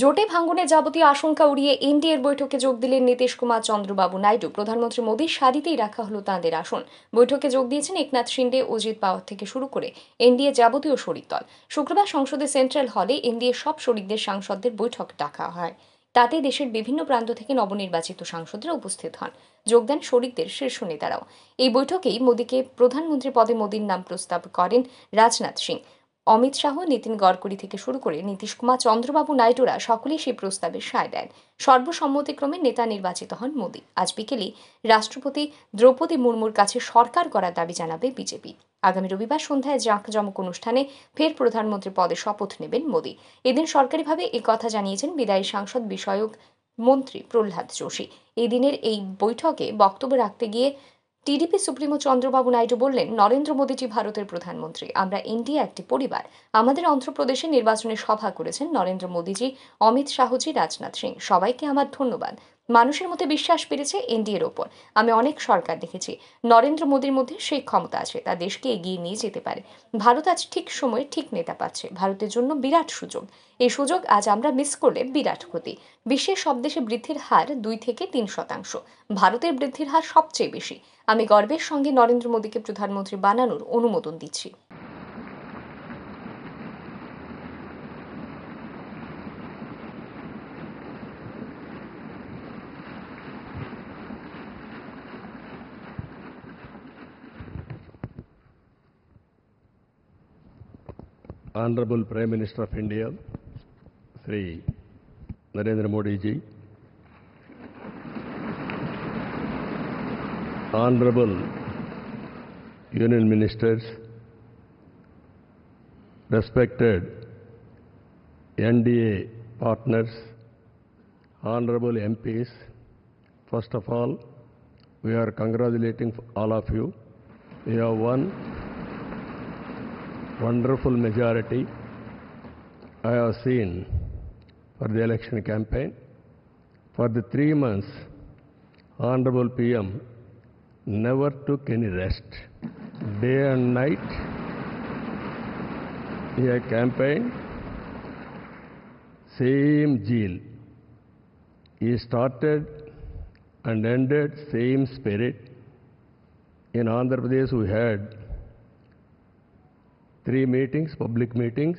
জোটে ভাঙ্গনের যাবতীয় আশঙ্কা উড়িয়ে এনডিএর বৈঠকে যোগ দিলেন নীতিশ কুমার চন্দ্রবাবু নাইডু। প্রধানমন্ত্রী মোদীর সারিতেই রাখা হলো তাঁদের আসন। বৈঠকে যোগ দিয়েছেন একনাথ শিন্ডে অজিত পাওয়ার থেকে শুরু করে এনডিএ যাবতীয় শরিক দল। শুক্রবার সংসদে সেন্ট্রাল হলে এনডিএ সব শরিকদের সাংসদদের বৈঠক ডাকা হয়। তাতে দেশের বিভিন্ন প্রান্ত থেকে নবনির্বাচিত সাংসদরা উপস্থিত হন। যোগ দেন শরিকদের শীর্ষ নেতারাও। এই বৈঠকেই মোদীকে প্রধানমন্ত্রী পদে মোদীর নাম প্রস্তাব করেন রাজনাথ সিং। অমিত শাহ, নীতিন গডকরি থেকে শুরু করে নীতিশ কুমার, চন্দ্রবাবু নাইডুরা সকলেই সেই প্রস্তাবে সায় দেন। সর্বসম্মতিক্রমে নেতা নির্বাচিত হন মোদী। আজ বিকেলে রাষ্ট্রপতি দ্রৌপদী মুর্মুর কাছে সরকার করার দাবি জানাবে বিজেপি। আগামী রবিবার সন্ধ্যায় জাঁকজমক অনুষ্ঠানে ফের প্রধানমন্ত্রী পদে শপথ নেবেন মোদী। এদিন সরকারিভাবে এই কথা জানিয়েছেন বিদায়ী সাংসদ, বিষয়ক মন্ত্রী প্রহ্লাদ যোশী। এদিনের এই বৈঠকে বক্তব্য রাখতে গিয়ে টিডিপি সুপ্রিমো চন্দ্রবাবু নাইডু বললেন, নরেন্দ্র মোদীজি ভারতের প্রধানমন্ত্রী। আমরা এনডিএ একটি পরিবার। আমাদের অন্ধ্রপ্রদেশে নির্বাচনে সভা করেছেন নরেন্দ্র মোদীজি, অমিত শাহজি, রাজনাথ সিং। সবাইকে আমার ধন্যবাদ। মানুষের মধ্যে বিশ্বাস পেরেছে এনডিএর ওপর। আমি অনেক সরকার দেখেছি। নরেন্দ্র মোদীর মধ্যে সেই ক্ষমতা আছে, তা দেশকে এগিয়ে নিয়ে যেতে পারে। ভারত আজ ঠিক সময়ে ঠিক নেতা পাচ্ছে। ভারতের জন্য বিরাট সুযোগ। এই সুযোগ আজ আমরা মিস করলে বিরাট ক্ষতি। বিশ্বের সব দেশে বৃদ্ধির হার দুই থেকে তিন শতাংশ। ভারতের বৃদ্ধির হার সবচেয়ে বেশি। আমি গর্বের সঙ্গে নরেন্দ্র মোদীকে প্রধানমন্ত্রী বানানোর অনুমোদন দিচ্ছি। Honorable Prime Minister of India, Sri Narendra Modi ji, Honorable Union Ministers, respected NDA partners, Honorable MPs, first of all, we are congratulating all of you. You have won wonderful majority I have seen for the election campaign. For the three months, Honorable PM never took any rest. Day and night, he had campaigned, same zeal. He started and ended same spirit. In Andhra Pradesh, we had three meetings, public meetings,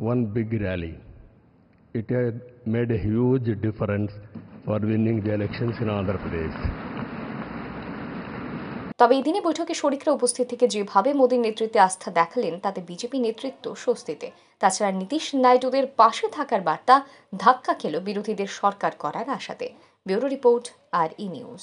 one big rally. It had made a huge difference for winning the elections in Andhra Pradesh. তবে এদিনে বৈঠকে শরিকরা উপস্থিত থেকে যেভাবে মোদীর নেতৃত্বে আস্থা দেখালেন তাতে বিজেপি নেতৃত্ব স্বস্তিতে তাছাড়া নীতিশ নাইডুদের পাশে থাকার বার্তা ধাক্কা খেল বিরোধীদের সরকার করার আশাতে ব্যুরো রিপোর্ট আর ই নিউজ